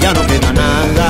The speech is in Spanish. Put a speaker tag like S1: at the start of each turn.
S1: ya no queda nada.